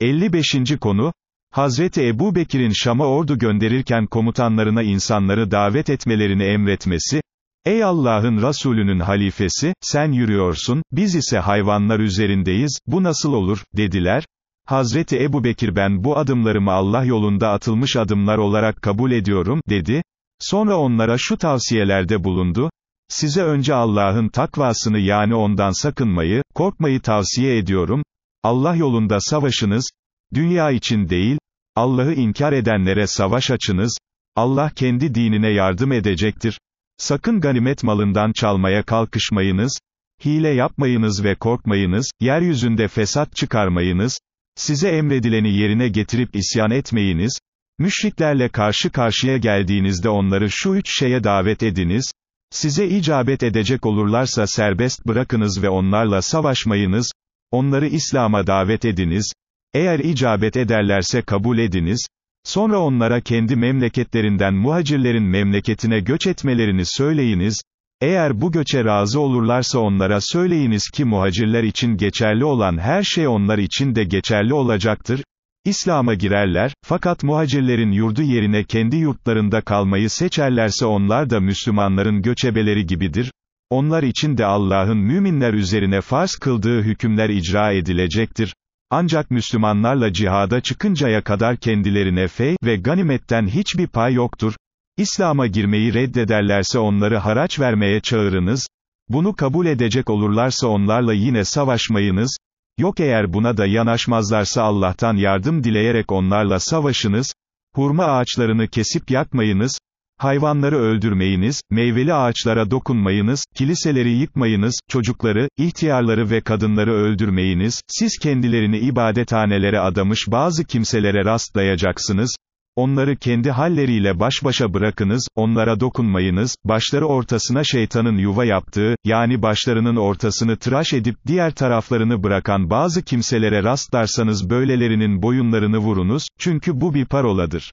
55. konu, Hazreti Ebu Bekir'in Şam'a ordu gönderirken komutanlarına insanları davet etmelerini emretmesi, Ey Allah'ın Resulünün halifesi, sen yürüyorsun, biz ise hayvanlar üzerindeyiz, bu nasıl olur, dediler. Hazreti Ebu Bekir ben bu adımlarımı Allah yolunda atılmış adımlar olarak kabul ediyorum, dedi. Sonra onlara şu tavsiyelerde bulundu, size önce Allah'ın takvasını yani ondan sakınmayı, korkmayı tavsiye ediyorum, Allah yolunda savaşınız, dünya için değil, Allah'ı inkar edenlere savaş açınız, Allah kendi dinine yardım edecektir. Sakın ganimet malından çalmaya kalkışmayınız, hile yapmayınız ve korkmayınız, yeryüzünde fesat çıkarmayınız, size emredileni yerine getirip isyan etmeyiniz, müşriklerle karşı karşıya geldiğinizde onları şu üç şeye davet ediniz, size icabet edecek olurlarsa serbest bırakınız ve onlarla savaşmayınız, onları İslam'a davet ediniz, eğer icabet ederlerse kabul ediniz, sonra onlara kendi memleketlerinden muhacirlerin memleketine göç etmelerini söyleyiniz, eğer bu göçe razı olurlarsa onlara söyleyiniz ki muhacirler için geçerli olan her şey onlar için de geçerli olacaktır, İslam'a girerler, fakat muhacirlerin yurdu yerine kendi yurtlarında kalmayı seçerlerse onlar da Müslümanların göçebeleri gibidir, onlar için de Allah'ın müminler üzerine farz kıldığı hükümler icra edilecektir. Ancak Müslümanlarla cihada çıkıncaya kadar kendilerine fey ve ganimetten hiçbir pay yoktur. İslam'a girmeyi reddederlerse onları haraç vermeye çağırınız. Bunu kabul edecek olurlarsa onlarla yine savaşmayınız. Yok eğer buna da yanaşmazlarsa Allah'tan yardım dileyerek onlarla savaşınız. Hurma ağaçlarını kesip yakmayınız. Hayvanları öldürmeyiniz, meyveli ağaçlara dokunmayınız, kiliseleri yıkmayınız, çocukları, ihtiyarları ve kadınları öldürmeyiniz, siz kendilerini ibadethanelere adamış bazı kimselere rastlayacaksınız, onları kendi halleriyle baş başa bırakınız, onlara dokunmayınız, başları ortasına şeytanın yuva yaptığı, yani başlarının ortasını tıraş edip diğer taraflarını bırakan bazı kimselere rastlarsanız böylelerinin boyunlarını vurunuz, çünkü bu bir paroladır.